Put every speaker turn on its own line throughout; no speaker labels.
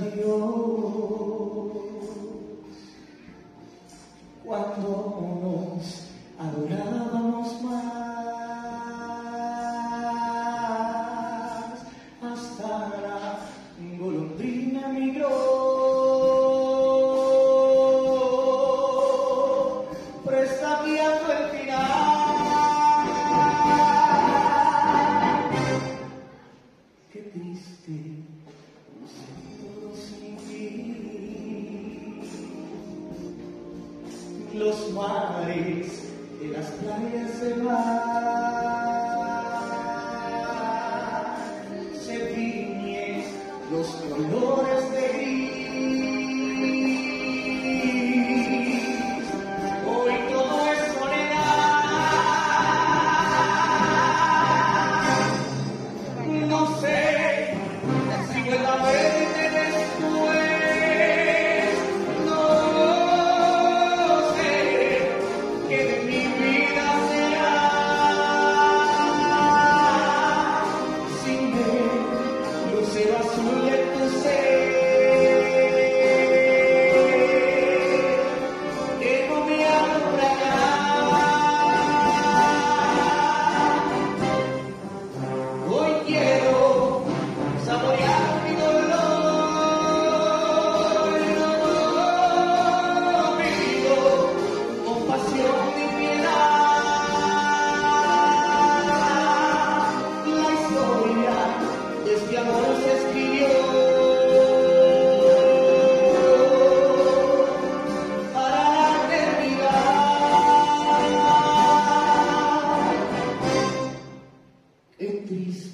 Dios cuando nos adoraba. mares, de las playas se van.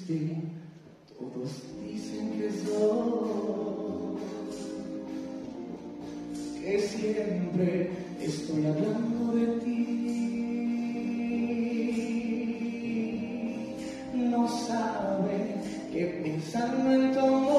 Este todos dicen que soy, que siempre estoy hablando de ti. No sabe que pensando en tu amor.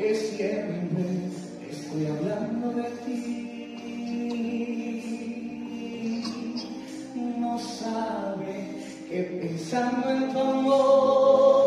que siempre estoy hablando de ti. No sabe que pensando en tu amor.